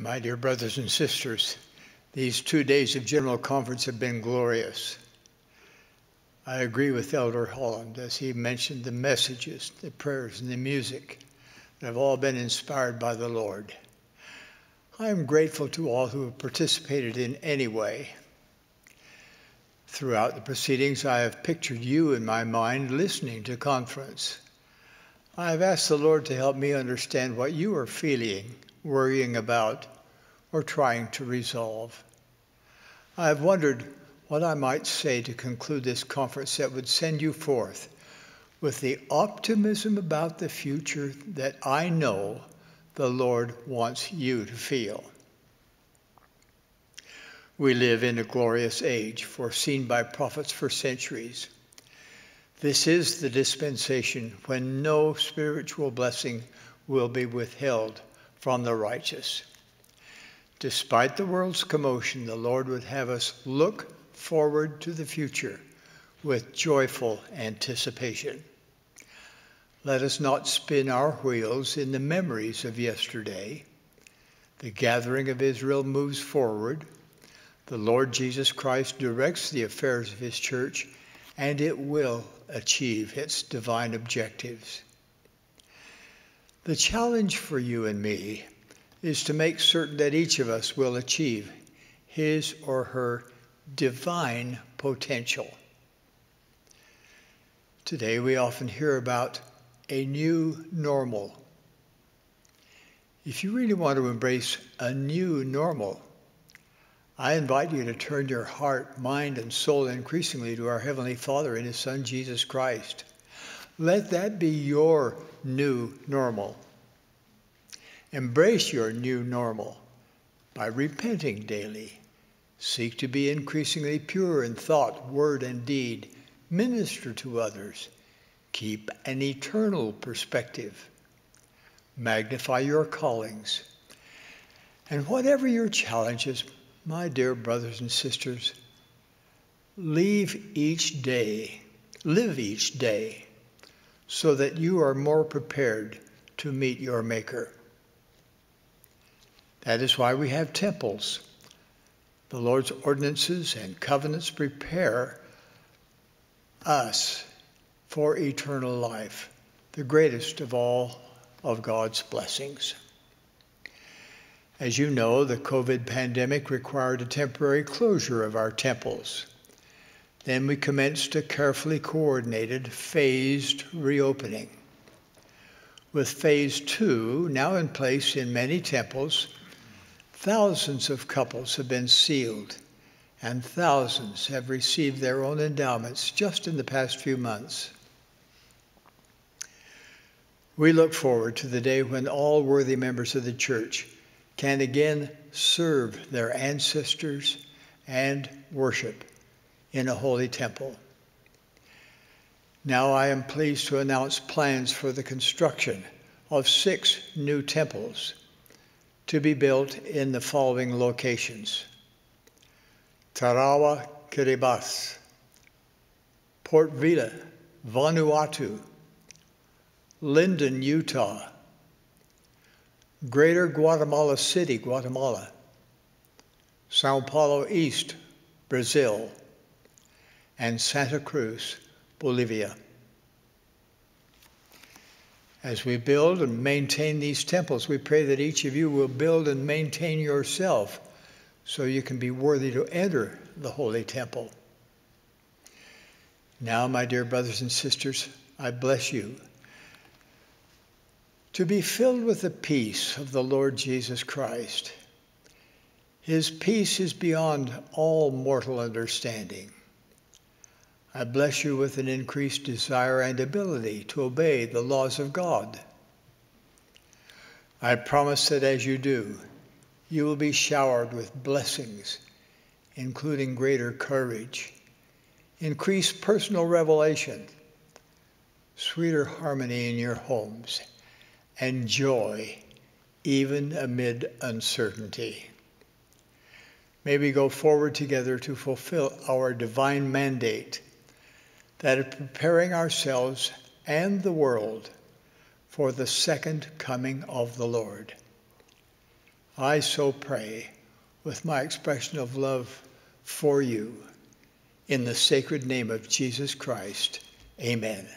My dear brothers and sisters, these two days of General Conference have been glorious. I agree with Elder Holland as he mentioned the messages, the prayers, and the music that have all been inspired by the Lord. I am grateful to all who have participated in any way. Throughout the proceedings, I have pictured you in my mind listening to conference. I have asked the Lord to help me understand what you are feeling worrying about, or trying to resolve. I have wondered what I might say to conclude this conference that would send you forth with the optimism about the future that I know the Lord wants you to feel. We live in a glorious age foreseen by prophets for centuries. This is the dispensation when no spiritual blessing will be withheld from the righteous. Despite the world's commotion, the Lord would have us look forward to the future with joyful anticipation. Let us not spin our wheels in the memories of yesterday. The gathering of Israel moves forward. The Lord Jesus Christ directs the affairs of his church, and it will achieve its divine objectives. The challenge for you and me is to make certain that each of us will achieve his or her divine potential. Today, we often hear about a new normal. If you really want to embrace a new normal, I invite you to turn your heart, mind, and soul increasingly to our Heavenly Father and His Son, Jesus Christ. Let that be your new normal. Embrace your new normal by repenting daily. Seek to be increasingly pure in thought, word, and deed. Minister to others. Keep an eternal perspective. Magnify your callings. And whatever your challenges, my dear brothers and sisters, leave each day, live each day so that you are more prepared to meet your Maker. That is why we have temples. The Lord's ordinances and covenants prepare us for eternal life, the greatest of all of God's blessings. As you know, the COVID pandemic required a temporary closure of our temples. Then we commenced a carefully coordinated, phased reopening. With phase two now in place in many temples, thousands of couples have been sealed, and thousands have received their own endowments just in the past few months. We look forward to the day when all worthy members of the church can again serve their ancestors and worship in a holy temple. Now I am pleased to announce plans for the construction of six new temples to be built in the following locations Tarawa, Kiribati, Port Vila, Vanuatu, Lindon, Utah, Greater Guatemala City, Guatemala, Sao Paulo East, Brazil, and Santa Cruz, Bolivia. As we build and maintain these temples, we pray that each of you will build and maintain yourself so you can be worthy to enter the holy temple. Now, my dear brothers and sisters, I bless you to be filled with the peace of the Lord Jesus Christ. His peace is beyond all mortal understanding. I bless you with an increased desire and ability to obey the laws of God. I promise that as you do, you will be showered with blessings, including greater courage, increased personal revelation, sweeter harmony in your homes, and joy even amid uncertainty. May we go forward together to fulfill our divine mandate that of preparing ourselves and the world for the second coming of the Lord. I so pray with my expression of love for you. In the sacred name of Jesus Christ, amen.